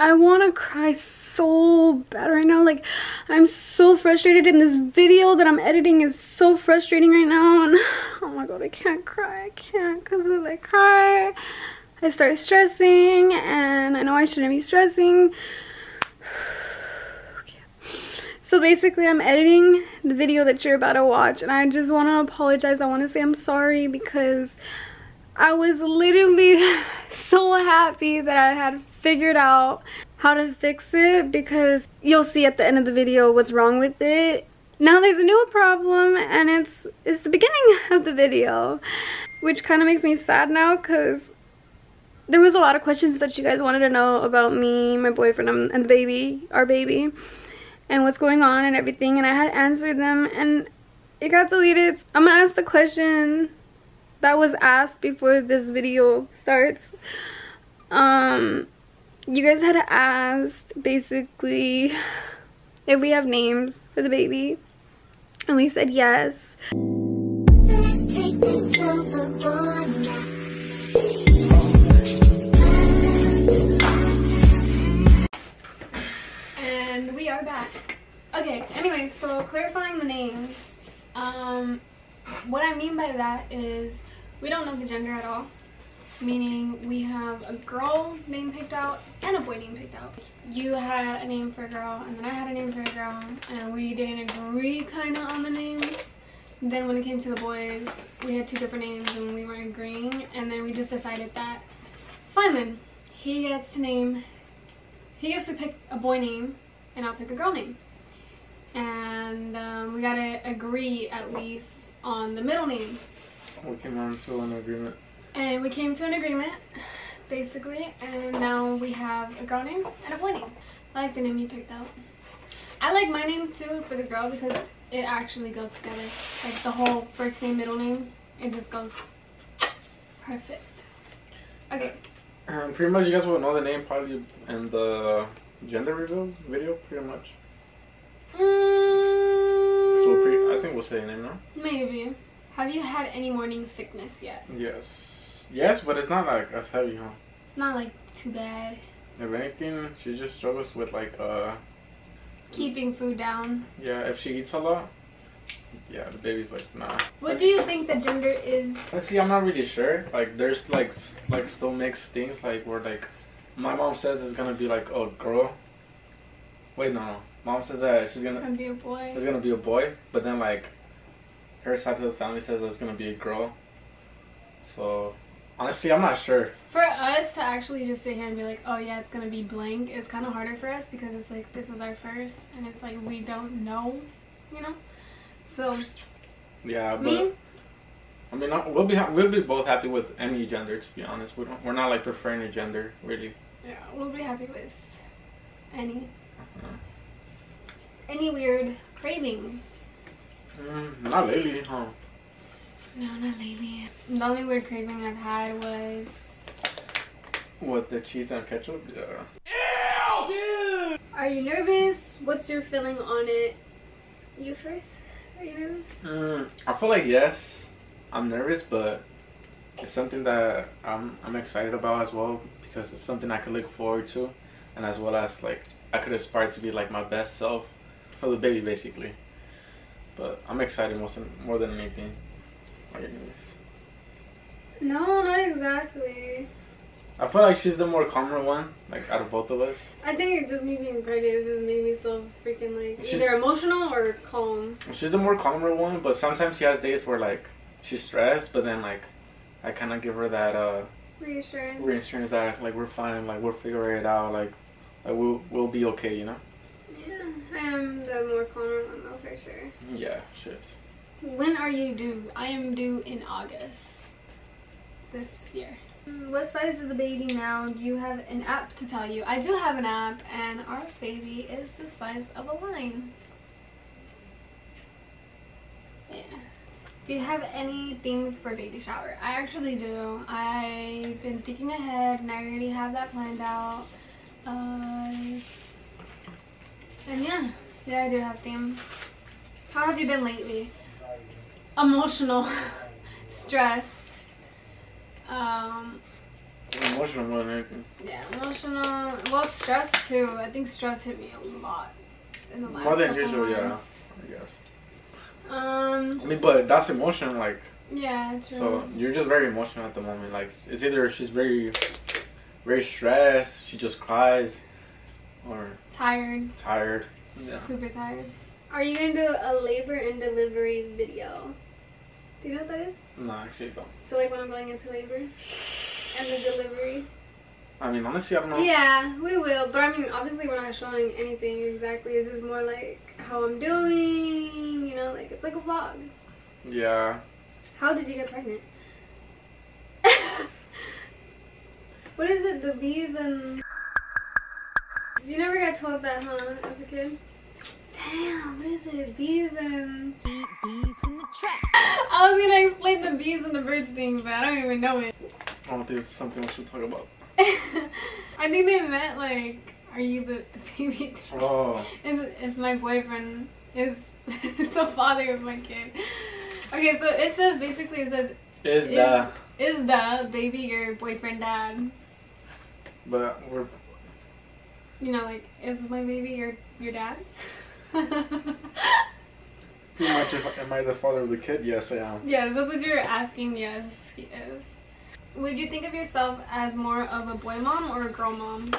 I want to cry so bad right now. Like, I'm so frustrated in this video that I'm editing is so frustrating right now. And oh my god, I can't cry. I can't because if I cry, I start stressing. And I know I shouldn't be stressing. So basically, I'm editing the video that you're about to watch. And I just want to apologize. I want to say I'm sorry because I was literally so happy that I had figured out how to fix it because you'll see at the end of the video what's wrong with it. Now there's a new problem and it's it's the beginning of the video which kind of makes me sad now because there was a lot of questions that you guys wanted to know about me, my boyfriend, um, and the baby, our baby, and what's going on and everything and I had answered them and it got deleted. I'm gonna ask the question that was asked before this video starts. Um, you guys had asked basically if we have names for the baby and we said yes. And we are back. Okay anyway so clarifying the names um what i mean by that is we don't know the gender at all meaning we have a girl name picked out and a boy name picked out. You had a name for a girl and then I had a name for a girl and we didn't agree kind of on the names. Then when it came to the boys, we had two different names and we weren't agreeing and then we just decided that, then, he gets to name, he gets to pick a boy name and I'll pick a girl name. And um, we gotta agree at least on the middle name. We came on to an agreement. And we came to an agreement, basically, and now we have a girl name and a boy name. I like the name you picked out. I like my name too for the girl because it actually goes together. Like the whole first name, middle name, it just goes perfect. Okay. Um, pretty much you guys will know the name probably in the gender reveal video, pretty much. Mm, So pre I think we'll say the name now. maybe. Have you had any morning sickness yet? Yes. Yes, but it's not like as heavy, huh? It's not like too bad. If anything, she just struggles with like uh Keeping food down. yeah, if she eats a lot, yeah, the baby's like nah. What do you think the gender is? Honestly, I'm not really sure. Like, there's like like still mixed things. Like, where like my mom says it's gonna be like a girl. Wait, no, no. Mom says that she's gonna It's gonna be a boy. it's gonna be a boy, but then like her side of the family says it's gonna be a girl. So honestly, I'm not sure. For us to actually just sit here and be like, oh yeah, it's gonna be blank, it's kind of harder for us because it's like this is our first, and it's like we don't know, you know. So Yeah, but me, I mean, we'll be we'll be both happy with any gender. To be honest, we don't we're not like preferring a gender really. yeah, we'll be happy with any Uh, any weird cravings. mm, not lately, huh? No, not lately. The only weird craving I've had was With the cheese and ketchup, yeah. Are you nervous? What's your feeling on it? You first? Are you nervous? Mm, I feel like yes, I'm nervous, but it's something that I'm I'm excited about as well because it's something I could look forward to, and as well as like I could aspire to be like my best self for the baby basically. But I'm excited more than more than anything. Nervous? No, not exactly. I feel like she's the more calmer one, like out of both of us. I think it just me being pregnant it just made me so freaking like She's- either emotional or calm. She's the more calmer one, but sometimes she has days where like she's stressed, but then like I kind of give her that uh Reassurance. reassurance that like we're fine, like we'll figure it out, like like we'll we'll be okay, you know? Yeah, I am the more calmer one though for sure. Yeah, she is. When are you due? I am due in August this year. Mm, What size is the baby now? Do you have an app to tell you? I do have an app and our baby is the size of a line. Yeah. Do you have any themes for baby shower? I actually do. I've been thinking ahead and I already have that planned out. Uh, and yeah, yeah, I do have themes. How have you been lately? Emotional, stressed, um, Emotional more than anything. Yeah, emotional. Well, stress too. I think stress hit me a lot in the last More than usual, yeah. I guess. Um. I mean, but that's emotion, like. Yeah. True. So you're just very emotional at the moment. Like it's either she's very, very stressed, she just cries, or tired. tired. Yeah. Super tired. Are you gonna do a labor and delivery video? Do you know what that is? No, actually, don't. So like when I'm going into labor and the delivery. I mean, honestly, I don't know. Yeah, we will. But I mean, obviously, we're not showing anything exactly. It's just more like how I'm doing. You know, like it's like a vlog. Yeah. How did you get pregnant? what is it? The bees and. You never got told that, huh, as a kid? Damn, what is it? Bees and. Bees in the trap. I was gonna explain the bees and the birds thing, but I don't even know it. I don't think it's something we should talk about. I think they meant like, are you the, the baby? Oh. Is if my boyfriend is the father of my kid. Okay, so it says basically it says Is Is- that? is the baby your boyfriend dad? But we're. You know, like is my baby your your dad? Pretty much, if, am I the father of the kid? Yes, I am. yes, that's what you're asking. Yes, he is. Would you think of yourself as more of a boy mom or a girl mom?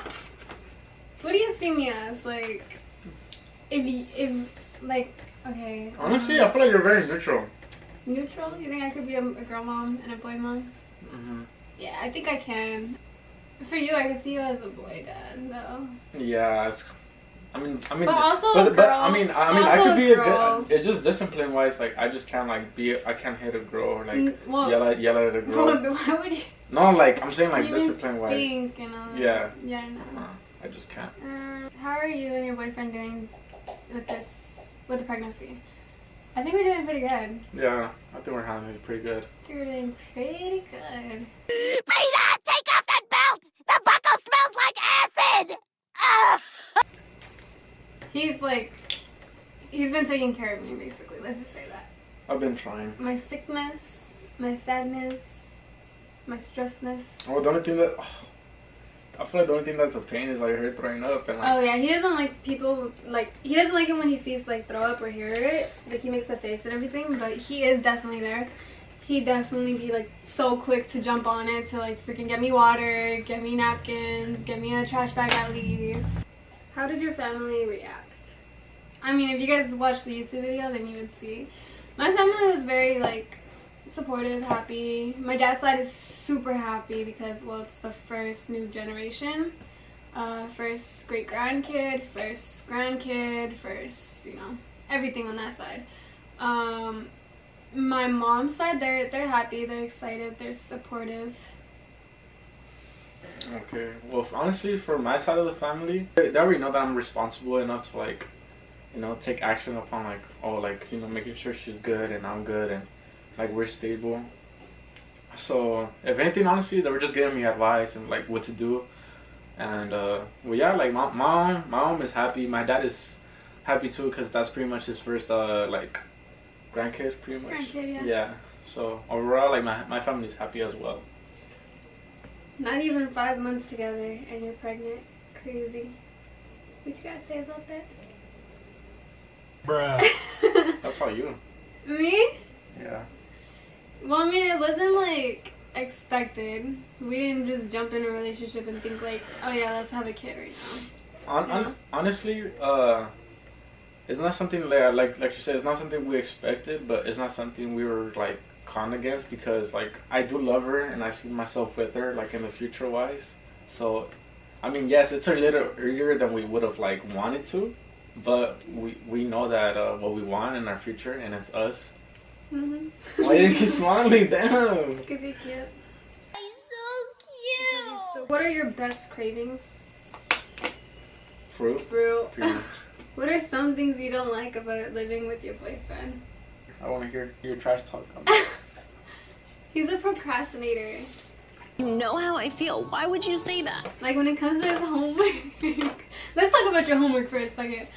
What do you see me as? Like, if if like okay. Honestly, um, I feel like you're very neutral. neutral. You think I could be a, a girl mom and a boy mom? Mm-hmm. Yeah, I think I can. For you, I can see you as a boy dad, though. Yeah. It's, I mean, I mean, But also but, a but girl. I mean, I mean, I Also could a be a girl. good. It's just discipline wise. Like, I just can't like be. I can't hit a girl or like Mm, well, yell at yell at a girl. well, why would you? No, like I'm saying like you discipline wise. Stink and all that. Yeah. Yeah, I know. No, I just can't. Um, how are you and your boyfriend doing with this, with the pregnancy? I think we're doing pretty good. Yeah, I think we're handling it pretty good. I think we're doing pretty good. Peter, take off that belt! The buckle smells like acid! Ugh! He's like, he's been taking care of me basically. Let's just say that. I've been trying. My sickness, my sadness, my stressness. Oh, the only thing that Oh, I feel like the only thing that's a pain is like her throwing up and like Oh yeah, he doesn't like people like he doesn't like it when he sees like throw up or hear it. Like he makes a face and everything, but he is definitely there. He'd definitely be like so quick to jump on it to like freaking get me water, get me napkins, get me a trash bag at least. How did your family react? I mean, if you guys watched the YouTube video, then you would see. My family was very like supportive, happy. My dad's side is super happy because well, it's the first new generation uh, first great grandkid, first grandkid, first you know everything on that side. Um, my mom's side, they're they're happy, they're excited, they're supportive. Okay. Well, honestly, for my side of the family, they already know that I'm responsible enough to like, you know, take action upon like, oh, like you know, making sure she's good and I'm good and like we're stable. So if anything, honestly, they were just giving me advice and like what to do. And uh, well, yeah, like my mom, my mom is happy. My dad is happy too because that's pretty much his first uh like grandkid, pretty much. Grandkid, yeah. Yeah. So overall, like my my family's happy as well. Not even five months together and you're pregnant. Crazy. What you gotta say about that? Bruh. That's all you. Me? Yeah. Well, I mean, it wasn't like expected. We didn't just jump in a relationship and think like, oh yeah, let's have a kid right now. On, on, honestly, uh, it's not something that like like you said, it's not something we expected, but it's not something we were like con against because like I do love her and I see myself with her like in the future wise. So, I mean, yes, it's a little earlier than we would have like wanted to, but we we know that uh, what we want in our future and it's us. Mm-hmm. Why are you smiling? Damn. Because you're cute. He's so cute! What are your best cravings? Fruit. Fruit. Pretty what are some things you don't like about living with your boyfriend? I want to hear your trash talk. He's a procrastinator. You know how I feel. Why would you say that? Like when it comes to his homework. Let's talk about your homework for a second.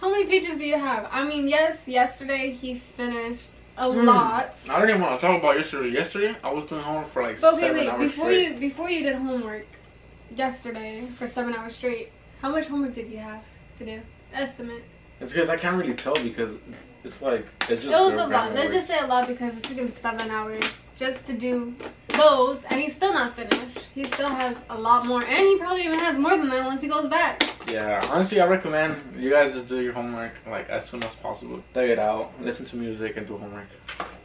How many pages do you have? I mean, yes, yesterday he finished a Hmm. lot. I don't even want to talk about yesterday. Yesterday, I was doing homework for like But okay, seven wait, hours before straight. you before you did homework yesterday for seven hours straight, how much homework did you have to do? Estimate. It's because I can't really tell because it's like it's just. It was a lot. Let's just say a lot because it took him seven hours just to do those, and he's still not finished. He still has a lot more, and he probably even has more than that once he goes back. Yeah, honestly, I recommend you guys just do your homework like as soon as possible. Thug it out, listen to music, and do homework.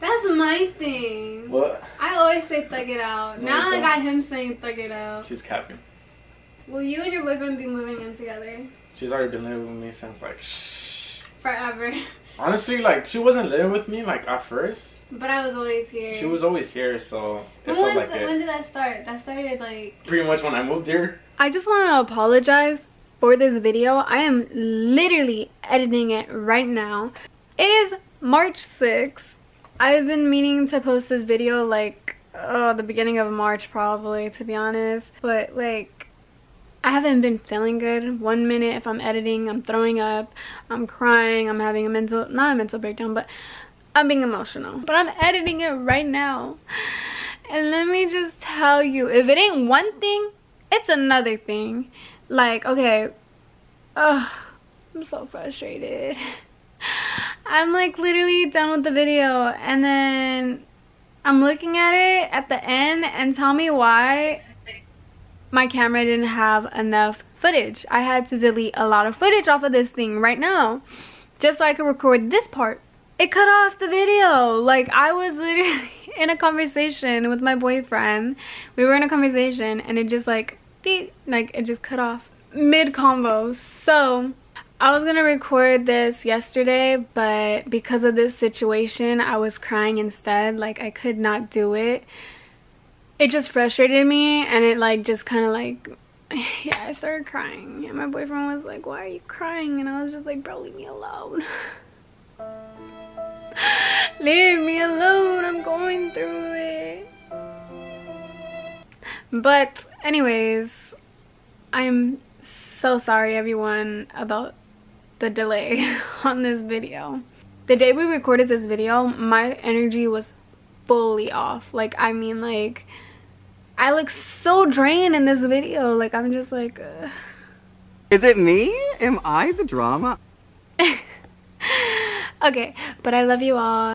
That's my thing. What? I always say thug it out. No, now I got him saying thug it out. She's capping. Will you and your boyfriend be moving in together She's already been living with me since like. Shh. forever? Honestly, like she wasn't living with me like at first. But I was always here. She was always here, so it When, felt was like that- it. when did that start? That started like. Pretty much when I moved here. I just want to apologize for this video. I am literally editing it right now. It is March 6th. I've been meaning to post this video like uh, the beginning of March probably to be honest. But like I haven't been feeling good. One minute if I'm editing, I'm throwing up, I'm crying, I'm having a mental, not a mental breakdown, but I'm being emotional. But I'm editing it right now. And let me just tell you, if it ain't one thing, it's another thing. Like, okay, ugh, I'm so frustrated. I'm like literally done with the video and then I'm looking at it at the end and tell me why my camera didn't have enough footage. I had to delete a lot of footage off of this thing right now just so I could record this part. It cut off the video. Like I was literally in a conversation with my boyfriend. We were in a conversation and it just like beep, like it just cut off mid convo. So I was gonna record this yesterday, but because of this situation, I was crying instead. Like I could not do it. It just frustrated me and it like just kind of like yeah, I started crying. And my boyfriend was like, "Why are you crying?" And I was just like, "Bro, leave me alone." leave me alone. I'm going through it. But anyways, I'm so sorry everyone about the delay on this video. The day we recorded this video, my energy was fully off. Like I mean like I look so drained in this video. Like I'm just like ugh. Is it me? Am I the drama? Okay, but I love you all.